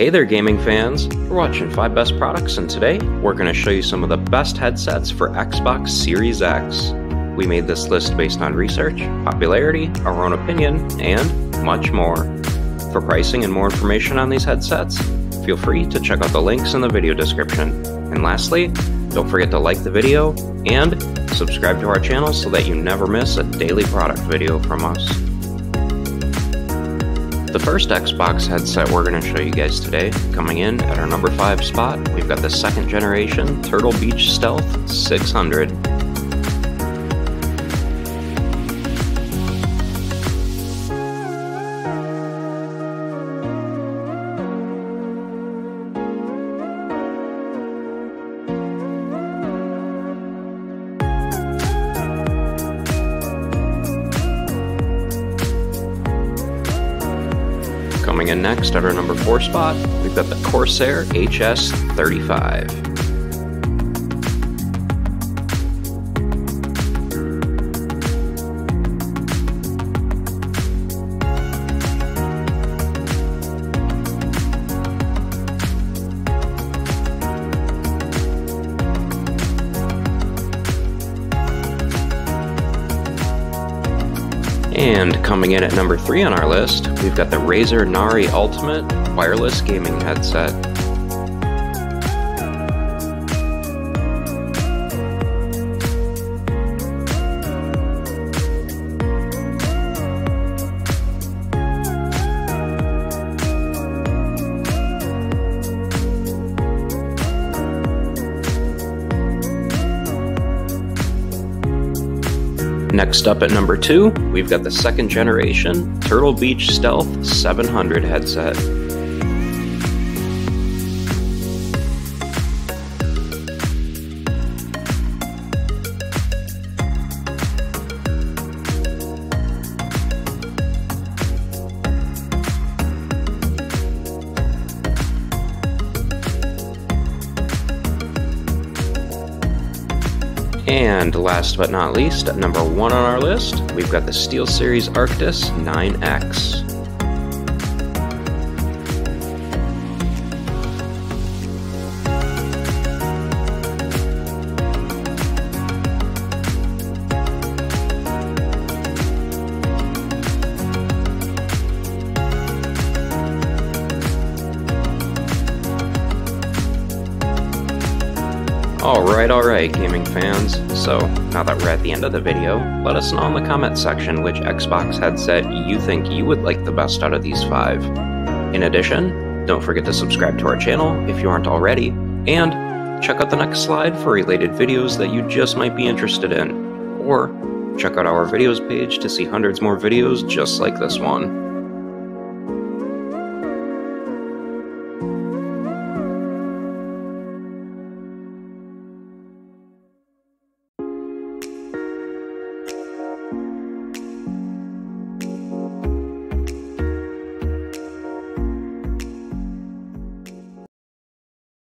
Hey there, gaming fans! We're watching 5 Best Products, and today we're going to show you some of the best headsets for Xbox Series X. We made this list based on research, popularity, our own opinion, and much more. For pricing and more information on these headsets, feel free to check out the links in the video description. And lastly, don't forget to like the video and subscribe to our channel so that you never miss a daily product video from us. The first Xbox headset we're going to show you guys today, coming in at our number 5 spot, we've got the second generation Turtle Beach Stealth 600. Coming in next at our number 4 spot, we've got the Corsair HS35. And coming in at number three on our list, we've got the Razer Nari Ultimate wireless gaming headset. Next up at number two, we've got the second generation Turtle Beach Stealth 700 headset. And last but not least, number one on our list, we've got the SteelSeries Arctis 9X. Alright, alright, gaming fans. So, now that we're at the end of the video, let us know in the comment section which Xbox headset you think you would like the best out of these five. In addition, don't forget to subscribe to our channel if you aren't already, and check out the next slide for related videos that you just might be interested in. Or check out our videos page to see hundreds more videos just like this one.